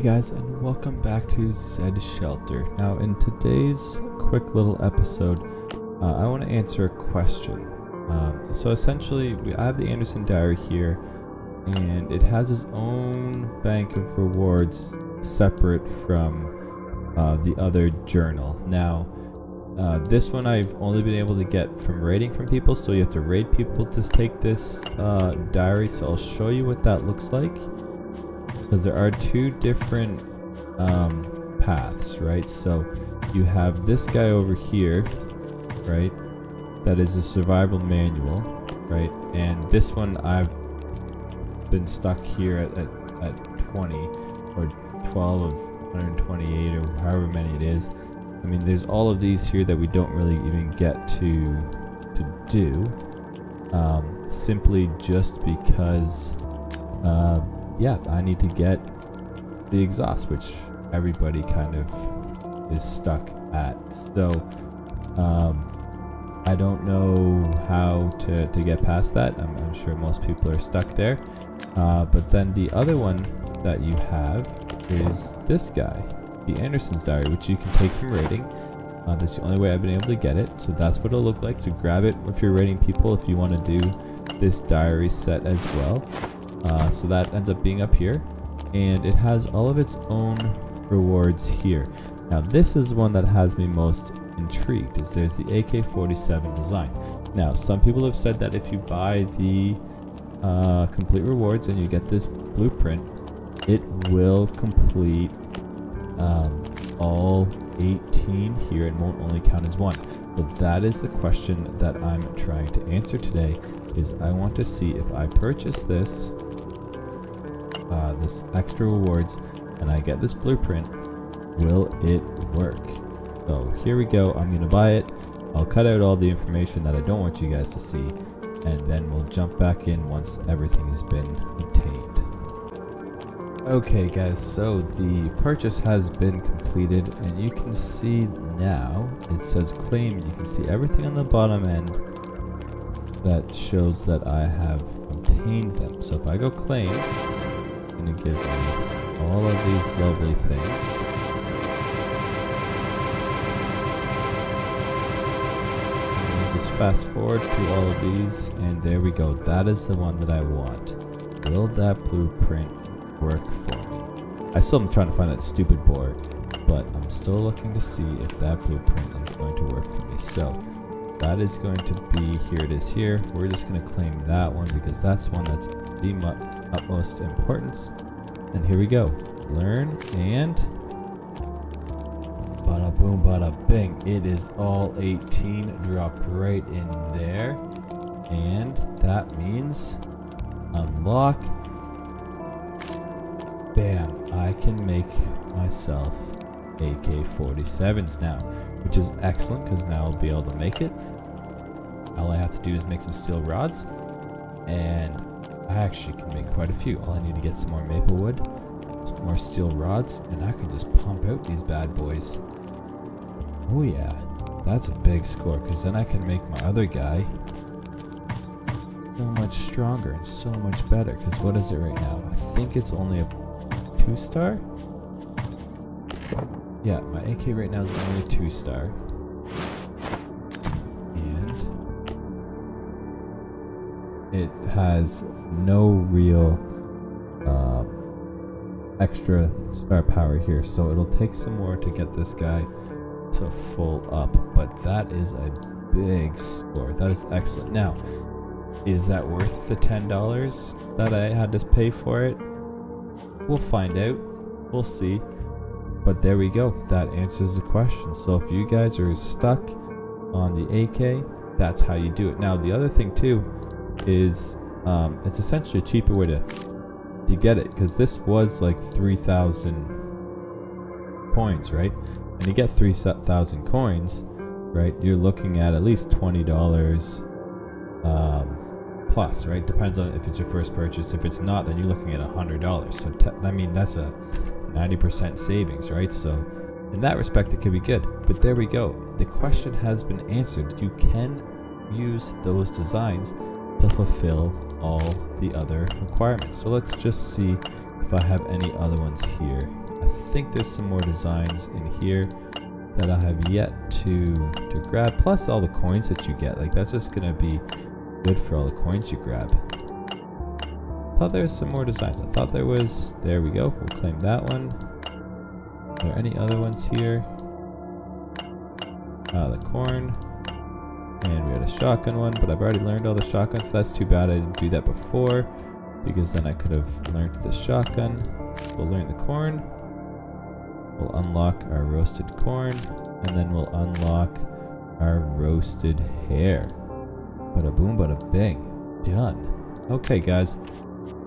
guys and welcome back to Zed Shelter. Now in today's quick little episode, uh, I want to answer a question. Um, so essentially, we, I have the Anderson Diary here and it has its own bank of rewards separate from uh, the other journal. Now, uh, this one I've only been able to get from raiding from people, so you have to raid people to take this uh, diary. So I'll show you what that looks like because there are two different um, paths, right? So you have this guy over here, right? That is a survival manual, right? And this one I've been stuck here at, at, at 20 or 12 of 128 or however many it is. I mean, there's all of these here that we don't really even get to to do, um, simply just because uh, yeah, I need to get the exhaust, which everybody kind of is stuck at. So, um, I don't know how to, to get past that. I'm, I'm sure most people are stuck there. Uh, but then the other one that you have is this guy, the Anderson's Diary, which you can take from raiding. Uh, that's the only way I've been able to get it. So that's what it'll look like. So grab it if you're raiding people if you want to do this diary set as well. Uh, so that ends up being up here. And it has all of its own rewards here. Now this is one that has me most intrigued, is there's the AK-47 design. Now some people have said that if you buy the uh, complete rewards and you get this blueprint, it will complete um, all 18 here and won't only count as one. But that is the question that I'm trying to answer today is I want to see if I purchase this uh, this extra rewards and I get this blueprint, will it work? So here we go. I'm to buy it. I'll cut out all the information that I don't want you guys to see and then we'll jump back in once everything has been obtained. Okay guys, so the purchase has been completed and you can see now it says claim. You can see everything on the bottom end that shows that I have obtained them. So if I go claim, going to give me all of these lovely things. just fast forward through all of these, and there we go. That is the one that I want. Will that blueprint work for me? I still am trying to find that stupid board, but I'm still looking to see if that blueprint is going to work for me. So that is going to be, here it is here. We're just going to claim that one because that's one that's the utmost importance. And here we go. Learn and bada boom bada bing. It is all 18 dropped right in there. And that means unlock. Bam, I can make myself AK-47s now, which is excellent because now I'll be able to make it. All I have to do is make some steel rods and I actually can make quite a few. All I need to get some more maple wood, some more steel rods, and I can just pump out these bad boys. Oh yeah, that's a big score, because then I can make my other guy so much stronger and so much better. Because what is it right now? I think it's only a two star? Yeah, my AK right now is only a two star. And it has no real uh, extra star power here so it'll take some more to get this guy to full up but that is a big score. That is excellent. Now is that worth the $10 that I had to pay for it? We'll find out. We'll see but there we go that answers the question so if you guys are stuck on the AK that's how you do it now the other thing too is um, it's essentially a cheaper way to to get it because this was like 3,000 coins, right? And to get 3,000 coins, right, you're looking at at least $20 um, plus, right? Depends on if it's your first purchase. If it's not, then you're looking at $100. So, I mean, that's a 90% savings, right? So, in that respect, it could be good. But there we go. The question has been answered. You can use those designs to fulfill all the other requirements. So let's just see if I have any other ones here. I think there's some more designs in here that I have yet to to grab. Plus all the coins that you get. Like that's just gonna be good for all the coins you grab. I thought there was some more designs. I thought there was. There we go. We'll claim that one. Are there any other ones here? Uh, the corn. And we had a shotgun one, but I've already learned all the shotguns. That's too bad I didn't do that before, because then I could have learned the shotgun. We'll learn the corn. We'll unlock our roasted corn, and then we'll unlock our roasted hare. Bada boom, bada bing. Done. Okay, guys.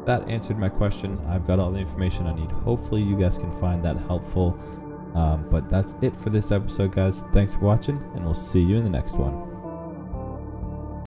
That answered my question. I've got all the information I need. Hopefully, you guys can find that helpful. Um, but that's it for this episode, guys. Thanks for watching, and we'll see you in the next one.